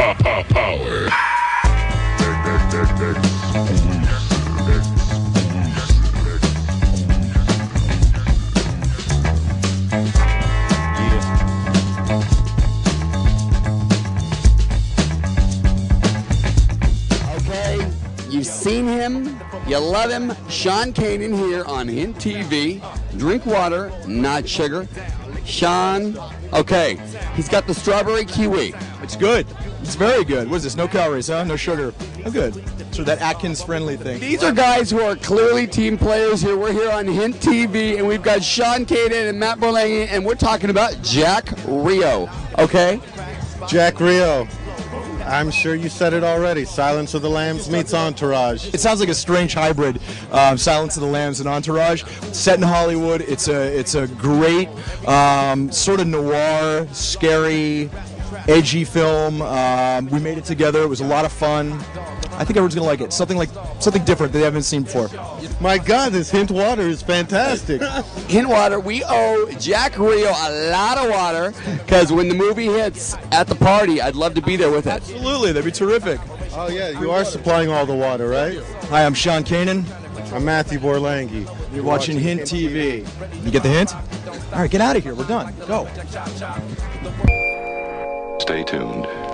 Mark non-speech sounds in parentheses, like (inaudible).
Okay, you've seen him, you love him. Sean Kanan here on Hint TV. Drink water, not sugar. Sean, okay, he's got the strawberry kiwi. It's good. It's very good. What is this? No calories, huh? No sugar. Oh, good. So that Atkins friendly thing. These are guys who are clearly team players here. We're here on Hint TV, and we've got Sean Kanan and Matt Borlenghi, and we're talking about Jack Rio. Okay? Jack Rio. I'm sure you said it already. Silence of the Lambs meets Entourage. It sounds like a strange hybrid, um, Silence of the Lambs and Entourage. Set in Hollywood. It's a it's a great um, sort of noir, scary, edgy film. Um, we made it together. It was a lot of fun. I think everyone's gonna like it. Something like something different that they haven't seen before. My God, this hint water is fantastic. (laughs) Hint water, we owe Jack Rio a lot of water because when the movie hits at the party, I'd love to be there with it. Absolutely, that'd be terrific. oh yeah, you are supplying all the water, right? Hi, I'm Sean Kanan. I'm Matthew Borlenghi. You're watching Hint TV. You get the hint? All right, get out of here. We're done. Go. Stay tuned.